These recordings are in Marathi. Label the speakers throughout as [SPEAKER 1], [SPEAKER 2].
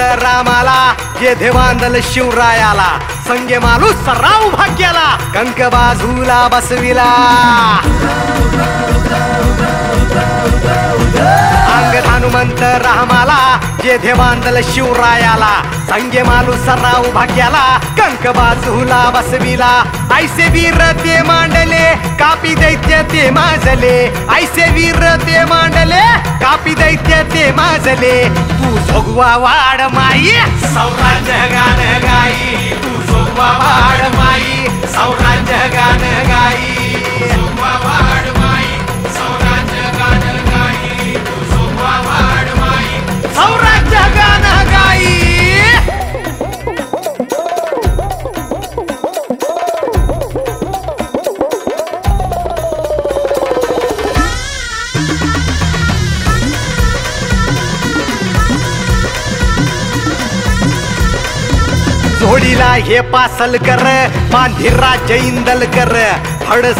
[SPEAKER 1] रामाला जे देवांदल शिवरायाला. संगे मालू सराव भाग्याला कंक बाजूला बसविला. अंग हनुमंत रामाला जे देवांदल शिवरायाला. संगे मालू सराव भाग्याला कंक बाजूला बसविला. ऐसे वीर ते मांडले कापी दैत्य ते माजले. ऐसे वीर ते मांडले कापी दैत्य ते माजले. तू जोगवा वाड माई सौराज्य गान गाई. तू जोगवा वाड माई सौराज्य गान गाई. जोगवा हे पासल कर मांधिरा जैंदल कर.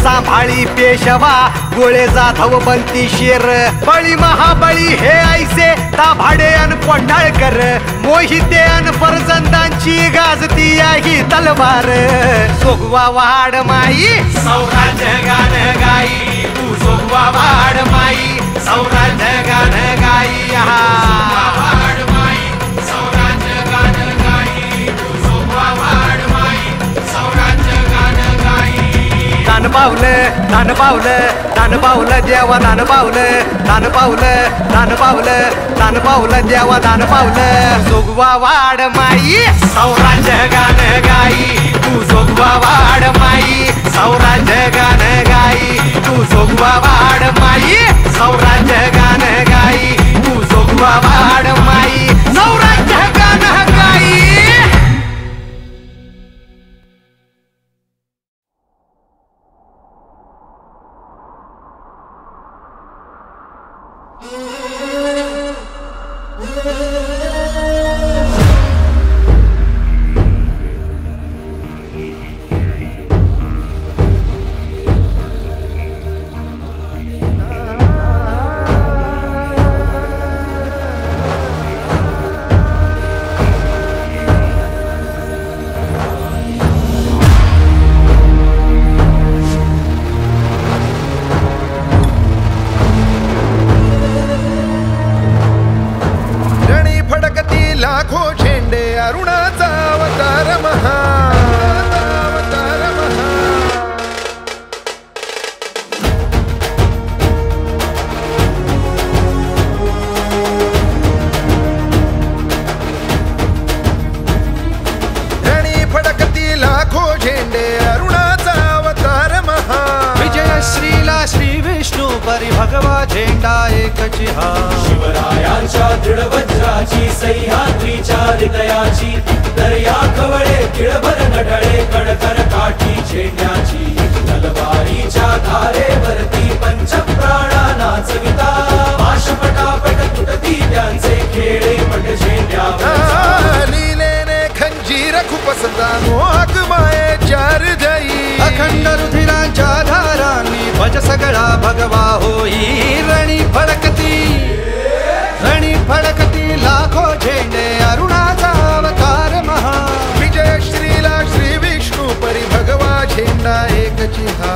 [SPEAKER 1] सांभाळी पेशवा गोळे जाधव बनती शेर. बळी महाबळी हे ऐसे ताभाडे अन कोंढाळकर मोहिते अन परजंदांची गाजती ही तलवार. सोगवा वाड माई सौराज्य गान गाई. तू सोगवा वाड माई सौराज्य गान गाई. हा दान पावलं दान पावलं दान पावलं देवा दान पावलं दान पावलं दान पावलं दान पावलं देवा दान पावलं. जोगवा वाड माई सौराज्य गाण गाई तू जोगवा वाड माई सौराज्य गाण गाई तू जोगवा वाड माई सौराज्य
[SPEAKER 2] एकची हा.
[SPEAKER 3] शिवरायांच्या दृढवज्राची सह्याद्रीच्या हृदयाची दर्या खवळे किळभर नढळे कडकर काठी झेंड्याची तलवारीच्या धारेवरती पंचप्राणा नाचविता. पाशपटापट तुटती त्यांचे खेळे पट
[SPEAKER 4] लीलेने खंजीर खुपसता मोहक मायेच्या हृदयी
[SPEAKER 2] अखंड रुधिरांच्या राज सगळा भगवा होई. रणी फडकती रणी फडकती लाखो झेंडे अरुणाचा अवतार महा
[SPEAKER 4] विजय श्रीला श्री विष्णू परी भगवा झेंडा एकची हा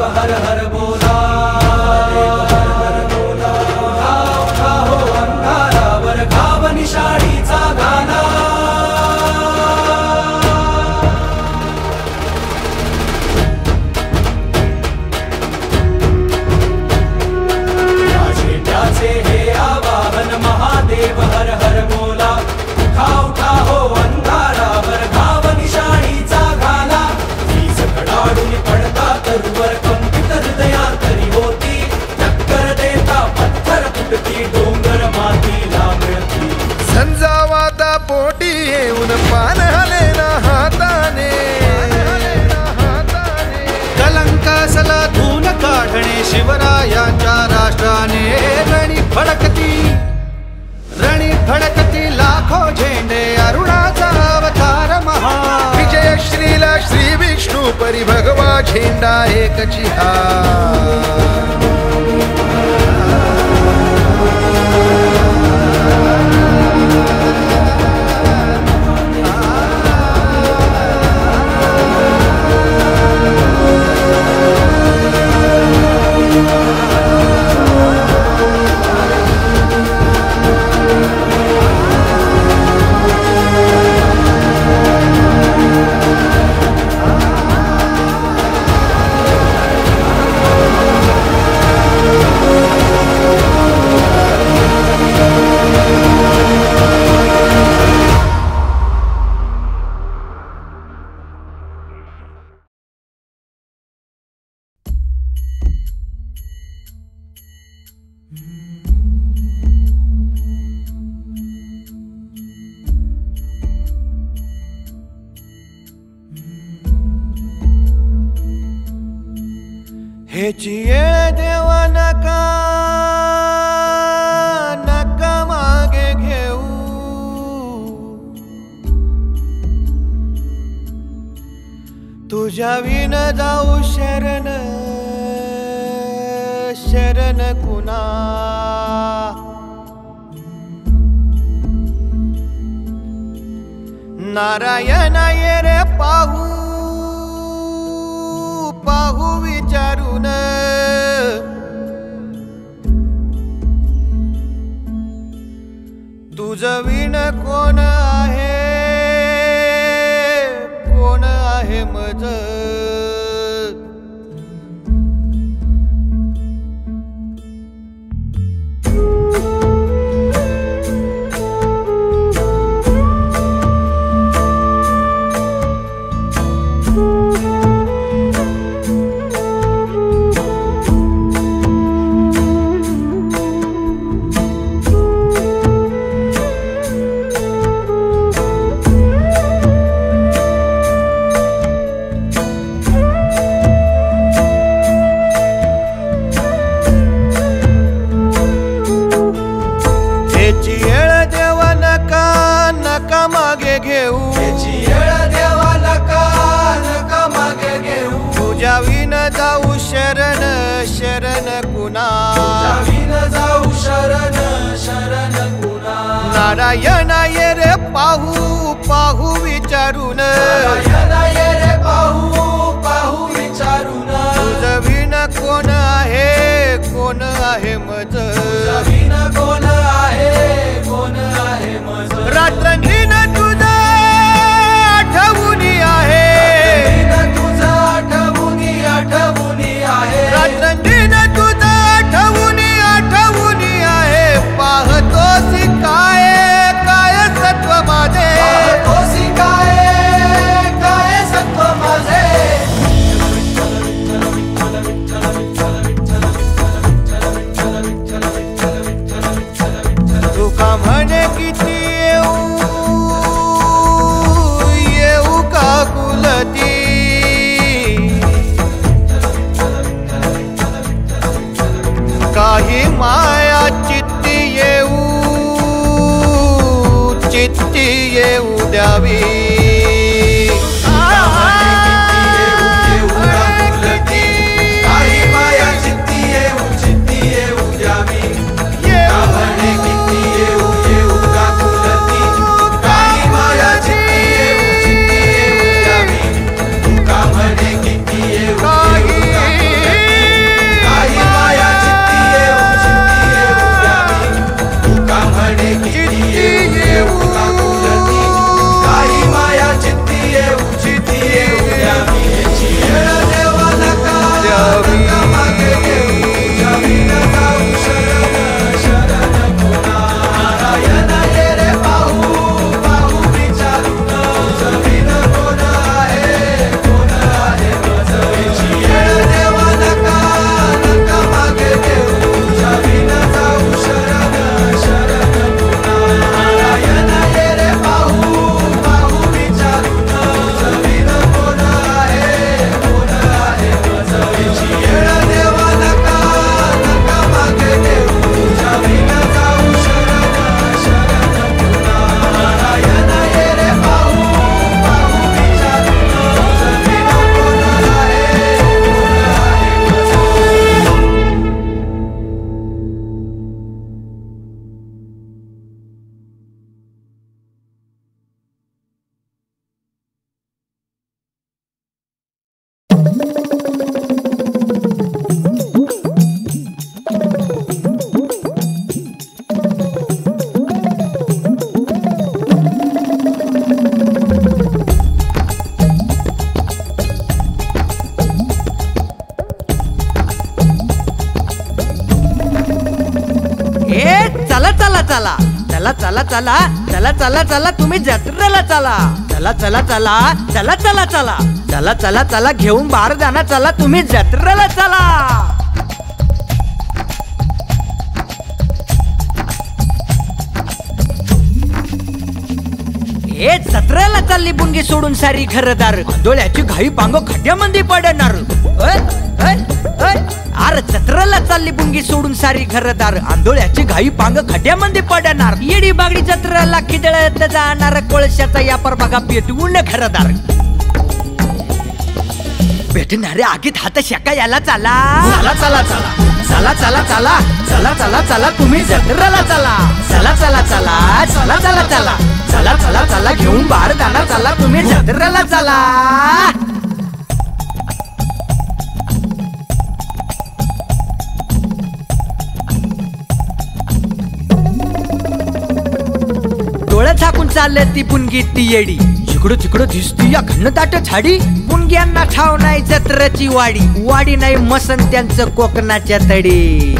[SPEAKER 3] हर हर बोला
[SPEAKER 2] लाखो झेंडे अरुणाचा अवतार महा।
[SPEAKER 4] विजय श्रीला श्री विष्णू परी भगवा झेंडा एकची हा
[SPEAKER 2] तुझ्या विन जाऊ शरण शरण कुणा? नारायण पाहू पाहू विचारून. तुझ विण हेची येळ देवा नका नका मागे घेऊ.
[SPEAKER 3] याची येळ देवा नका नका मागे घेऊ.
[SPEAKER 2] तुझ्या विन जाऊ शरण शरण कुणा.
[SPEAKER 3] नवीन जाऊ शरण शरण कुणा.
[SPEAKER 2] नारायण ये रे पाहू पाहू विचारून.
[SPEAKER 3] नारायण ये रे पाहू पाहू विचारून.
[SPEAKER 2] कोण आहे? कोण आहे मज?
[SPEAKER 3] कोण आहे? कोण आहे मज?
[SPEAKER 2] तुझ आठवून आहे.
[SPEAKER 3] तुझं आठवुनी आठवुनी आहे.
[SPEAKER 2] रात्रंदिन David.
[SPEAKER 5] चला चला तुम्ही जत्रेला चला. चला चला चला चला चला चला. चला चला चला घेऊन बाहेर जाणार चला तुम्ही जत्रेला चला. हे जत्रेला चालली बुंगी सोडून सारी घरदार. डोळ्याची घाई पांग खड्ड्यामध्ये पडणार. अरे जत्रेला चालली बुंगी सोडून सारी घरदार. आंधोळ्याची घाई पांग खड्ड्यामध्ये पडणार. येडी बागडी जत्रेला खिदळत जाणार. कोळशाचा यापर बघा पेटवून घरदार. भेटणारे आगीत हात शेका याला चाला. चला चला चला. चला चला चला. चला चला चला. तुम्ही जत्राला चला. चला चला चला. चला चला चला. चला चला चला. घेऊन बाहेर जाणार. चला तुम्ही जत्राला चला. चालले ती पुनगी ती येडी जिकडं तिकडं दिसती या दाट झाडी. पुनग्यांना ठाव नाही जत्रेची वाडी. वाडी नाही मसन त्यांचं कोकणाच्या तडी.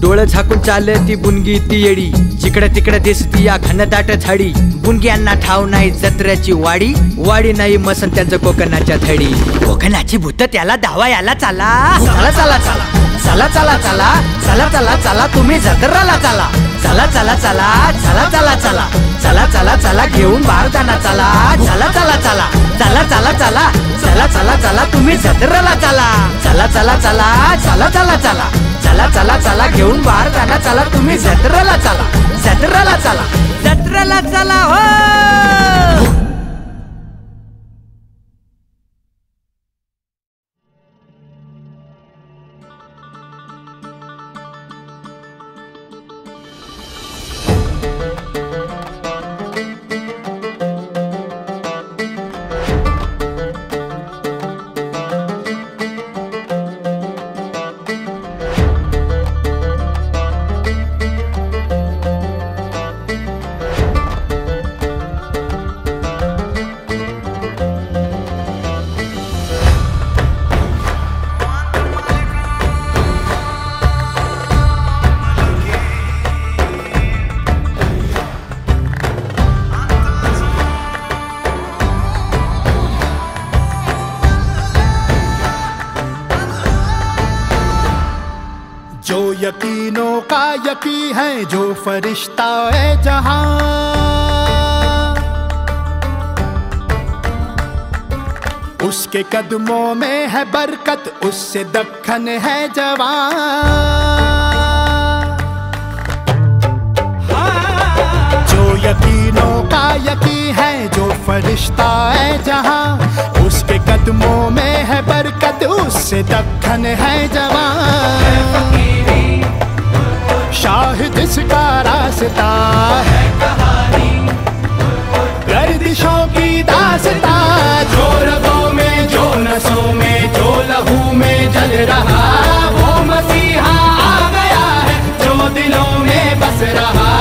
[SPEAKER 5] डोळं झाकून चालले ती बुनगी ती येडी जिकडे तिकडे दिसती या घनदाट झाडी. बुनग्यांना ठाव नाही जत्रेची वाडी. वाडी नाही मसन त्यांचं कोकणाच्या थडी कोकणाची भूत त्याला धावा याला चाला. चला चला चला. चला चला चला चला चला चला तुम्ही जत्रेला चला चला चला चला चला चला चला चला चला चला घेऊन बाहेर चला चला चला चला चला चला चला चला चला चला तुम्ही जत्रेला चला चला चला चला चला चला चला चला चला चला घेऊन बाहेर चला तुम्ही जत्राला चला जत्राला चला जत्राला चला हो
[SPEAKER 4] यकीनों का यकी है जो फरिश्ता है जहाँ। उसके कदमों में है बरकत, उससे दखन है जवान। यकी है जो फरिश्ता है जहाँ। उसके कदमों में है बरकत, उससे दखन है जवान। शाहिद इसका रास्ता है गर्दिशों की दास्ता। जो रगों में, जो नसों में, जो लहू में जल रहा, वो मसीहा आ गया है, जो दिलों में बस रहा।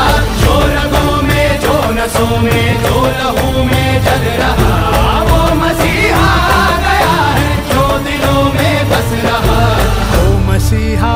[SPEAKER 4] जो रगों में जो नसों में जो लहू में जल रहा। वो मसीहा गया है जो दिलों में बस रहा। वो मसीहा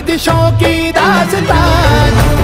[SPEAKER 4] गर्दिशों की
[SPEAKER 6] दास्तान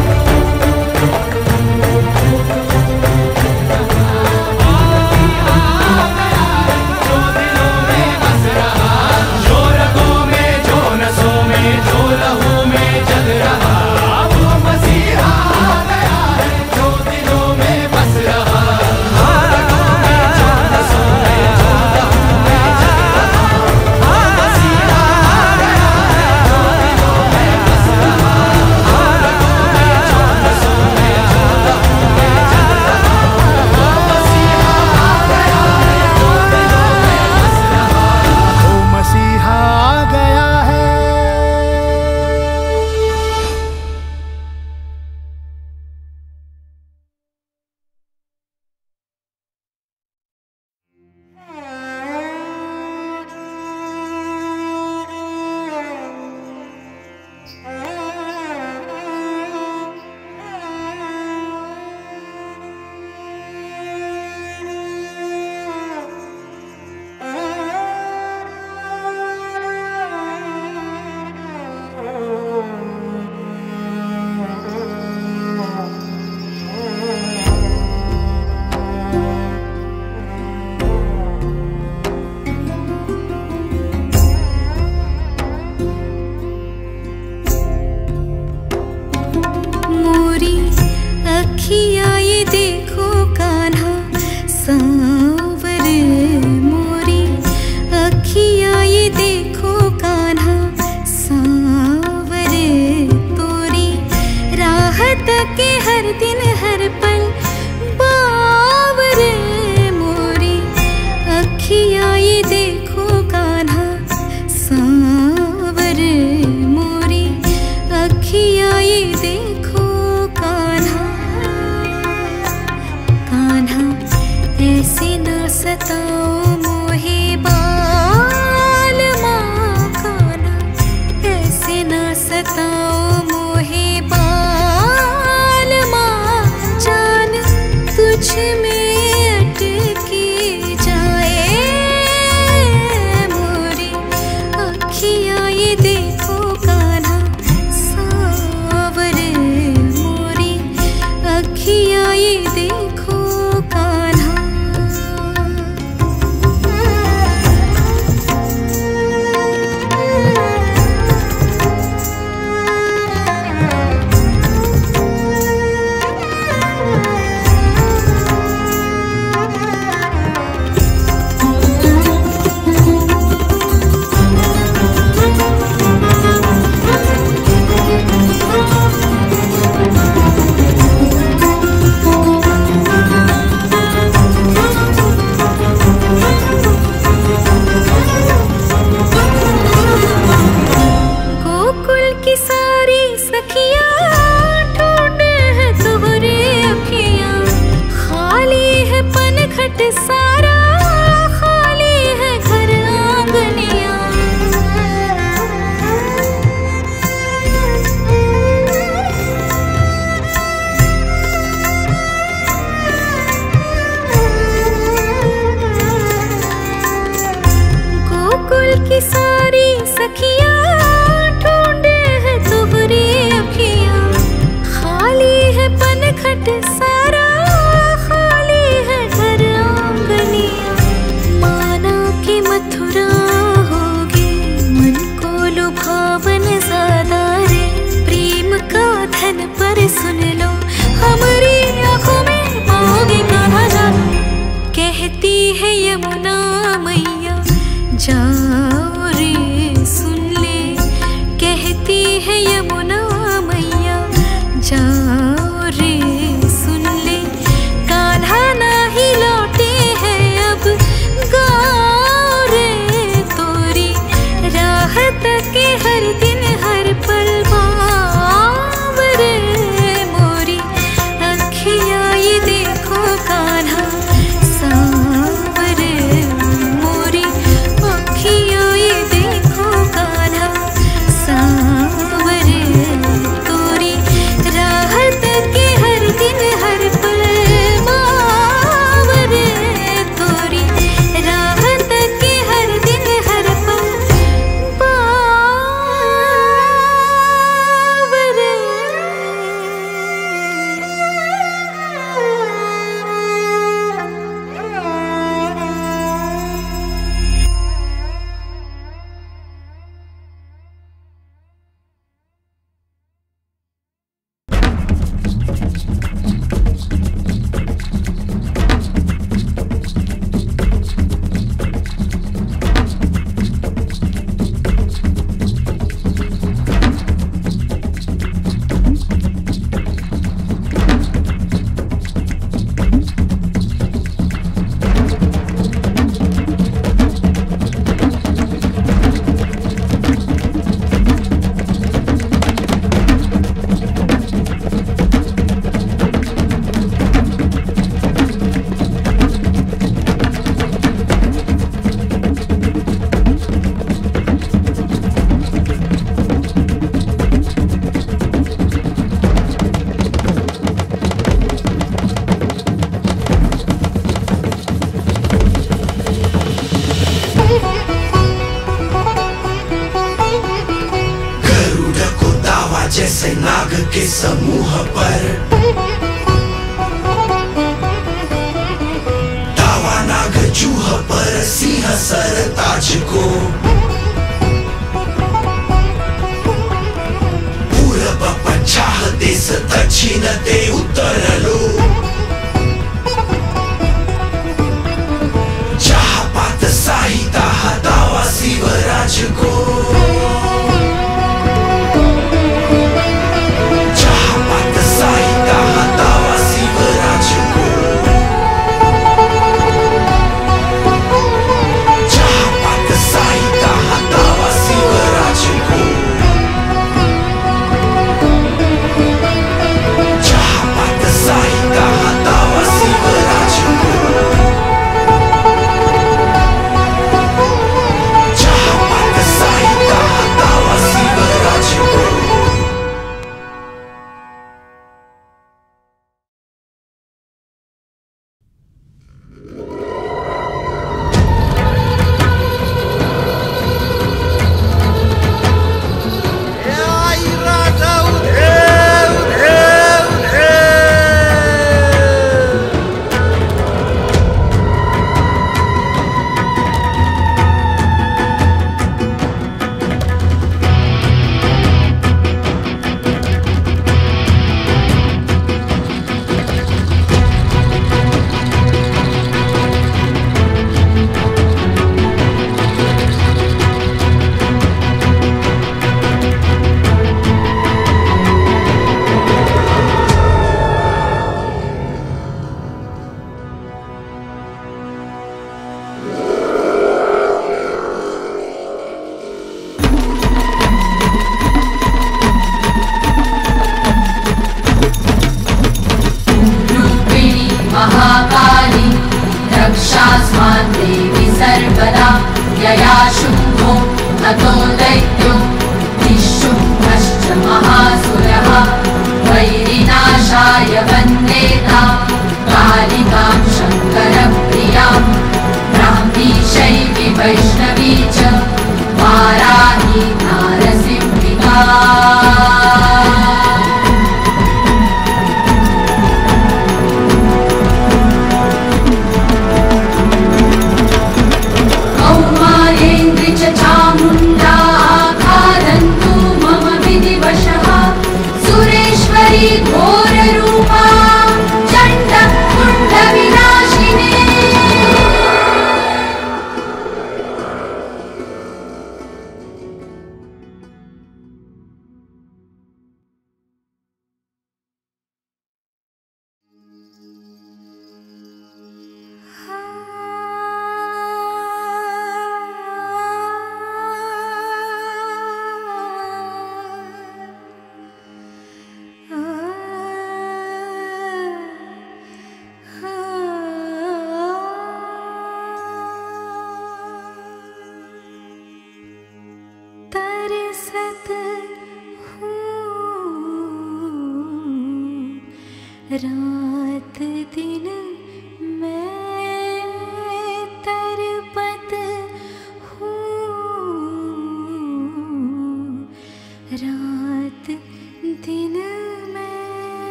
[SPEAKER 6] देश दक्षिण ते उतरलो